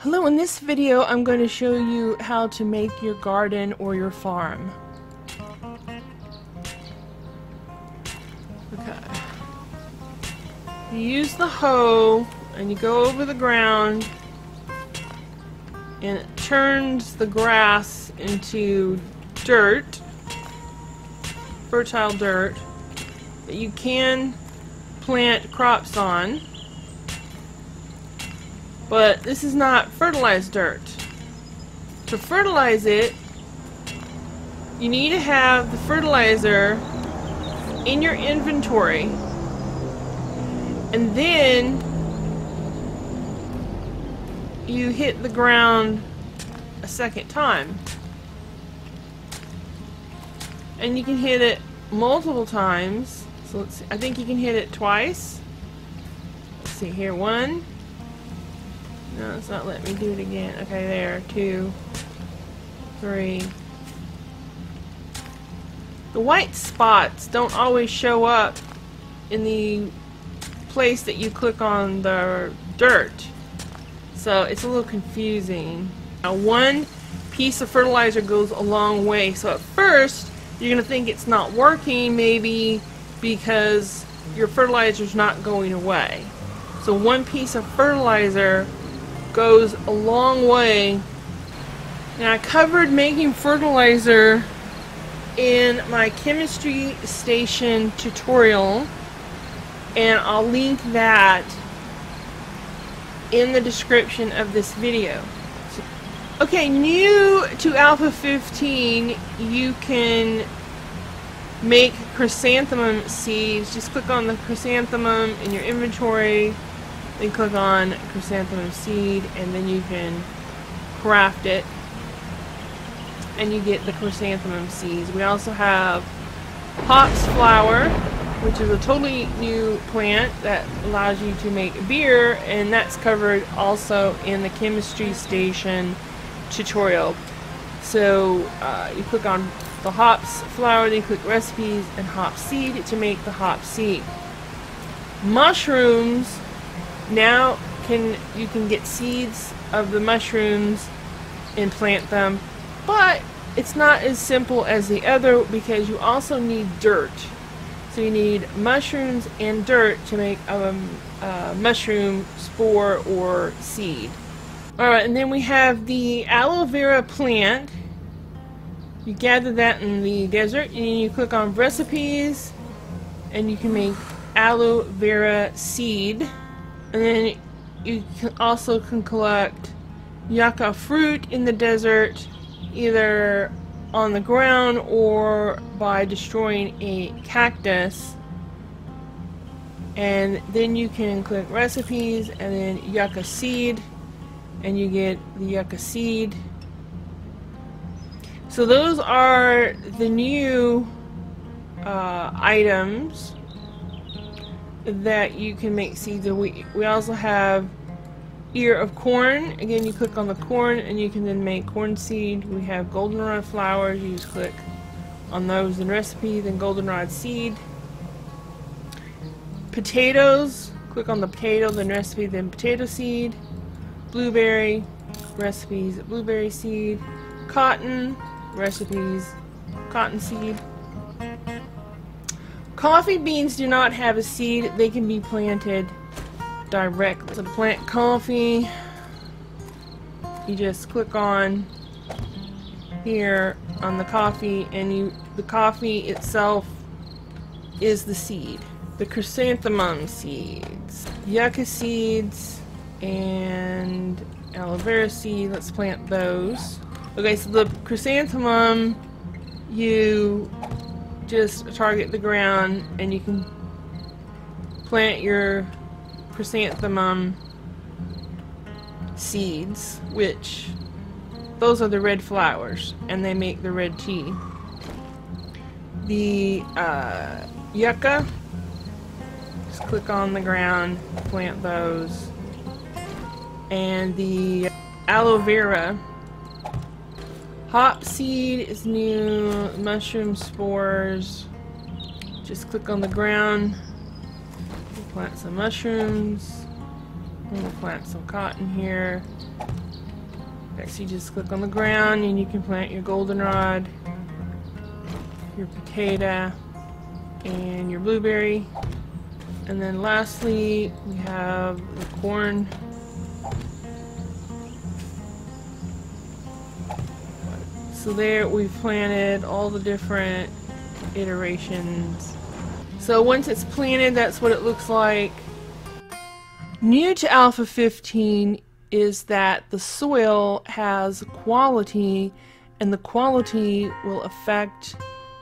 Hello, in this video I'm going to show you how to make your garden or your farm. Okay. You use the hoe and you go over the ground and it turns the grass into dirt, fertile dirt, that you can plant crops on. But this is not fertilized dirt. To fertilize it, you need to have the fertilizer in your inventory. And then you hit the ground a second time. And you can hit it multiple times. So let's see. I think you can hit it twice. Let's see here. One. No, it's not letting me do it again. Okay, there. Two. Three. The white spots don't always show up in the place that you click on the dirt. So it's a little confusing. Now one piece of fertilizer goes a long way. So at first, you're going to think it's not working maybe because your fertilizer's not going away. So one piece of fertilizer goes a long way. Now I covered making fertilizer in my chemistry station tutorial and I'll link that in the description of this video. Okay, new to Alpha 15, you can make chrysanthemum seeds. Just click on the chrysanthemum in your inventory, then click on chrysanthemum seed, and then you can craft it. And you get the chrysanthemum seeds. We also have hops flower, which is a totally new plant that allows you to make beer, and that's covered also in the chemistry station tutorial. So uh, you click on the hops flower, then click recipes and hop seed to make the hop seed. Mushrooms now can you can get seeds of the mushrooms and plant them, but it's not as simple as the other because you also need dirt. So you need mushrooms and dirt to make um, uh, a, a mushroom spore or seed. Alright, and then we have the aloe vera plant. You gather that in the desert, and you click on recipes, and you can make aloe vera seed. And then you can also can collect yucca fruit in the desert, either on the ground or by destroying a cactus. And then you can click recipes and then yucca seed and you get the yucca seed. So those are the new uh, items that you can make seeds of. We, we also have ear of corn. Again, you click on the corn and you can then make corn seed. We have goldenrod flowers. You just click on those in recipe, then goldenrod seed. Potatoes. Click on the potato, then recipe, then potato seed blueberry recipes, blueberry seed, cotton recipes, cotton seed. Coffee beans do not have a seed, they can be planted directly. To plant coffee, you just click on here on the coffee and you the coffee itself is the seed. The chrysanthemum seeds, yucca seeds, and aloe vera seed. Let's plant those. Okay, so the chrysanthemum, you just target the ground and you can plant your chrysanthemum seeds, which those are the red flowers, and they make the red tea. The uh, yucca, just click on the ground, plant those and the aloe vera. Hop seed is new. Mushroom spores. Just click on the ground. We'll plant some mushrooms. We'll plant some cotton here. Next you just click on the ground and you can plant your goldenrod, your potato, and your blueberry. And then lastly, we have the corn. So there we've planted all the different iterations. So once it's planted, that's what it looks like. New to Alpha 15 is that the soil has quality and the quality will affect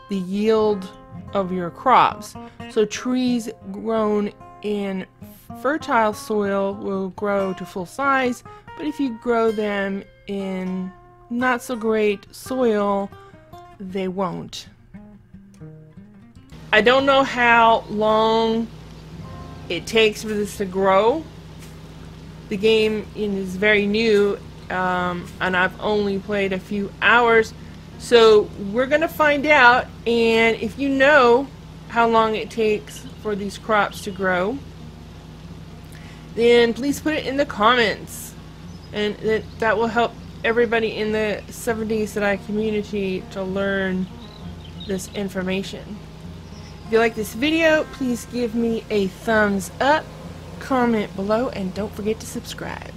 the yield of your crops. So trees grown in fertile soil will grow to full size, but if you grow them in not so great soil, they won't. I don't know how long it takes for this to grow. The game is very new, um, and I've only played a few hours. So we're going to find out, and if you know how long it takes for these crops to grow, then please put it in the comments. And that, that will help everybody in the 7 Days To Die community to learn this information. If you like this video, please give me a thumbs up, comment below, and don't forget to subscribe.